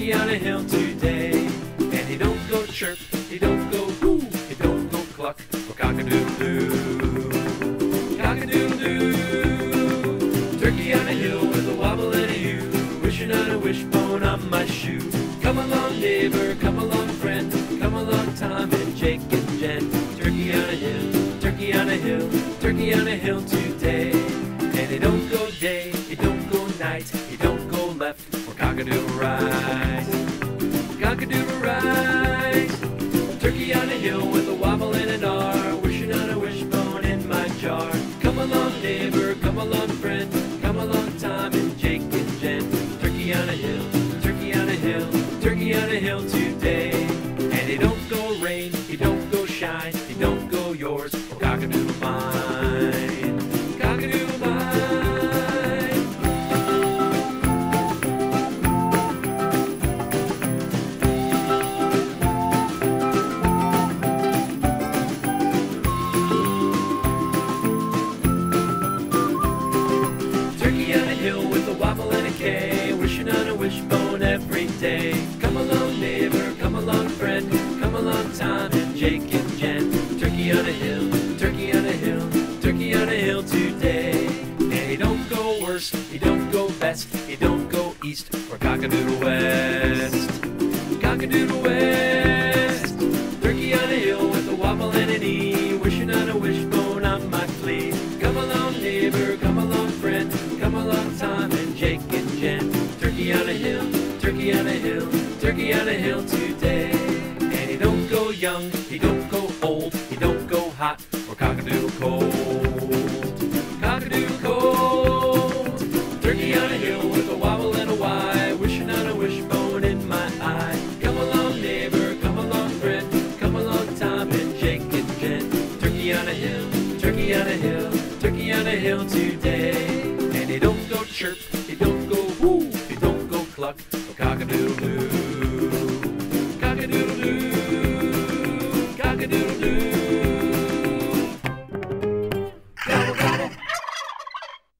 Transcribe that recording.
Turkey on a hill today. And he don't go chirp, he don't go whoo, he don't go cluck, or cock-a-doodle-doo. Cock-a-doodle-doo. Turkey on a hill with a wobble and a U, wishing on a wishbone on my shoe. Come along, neighbor, come along, friend, come along, Tom and Jake and Jen. Turkey on a hill, turkey on a hill, turkey on a hill today. And he don't go day, he don't go night, he don't go left, or cock-a-doodle right. Cock-a-doodle. Turkey on a hill with a wobble and an R, wishing on a wishbone in my jar. Come along, neighbor, come along, friend, come along, Tom and Jake and Jen. Turkey on a hill, turkey on a hill, turkey on a hill today. With a wobble and a K, wishing on a wishbone every day. Come along, neighbor, come along, friend, come along, Tom and Jake and Jen. Turkey on a hill, turkey on a hill, turkey on a hill today. And he don't go worst, he don't go best, he don't go east or cockadoodle west. Cockadoodle west. On a hill, turkey on a hill today. And he don't go young, he don't go old, he don't go hot or cockadoodle cold. Cockadoodle cold. Turkey on a hill with a wobble and a Y, wishing on a wishbone in my eye. Come along, neighbor, come along, friend, come along, Tom and Jake and Jen. Turkey on a hill, turkey on a hill, turkey on a hill today. And he don't go chirp, he don't go cock-a-doodle-doo.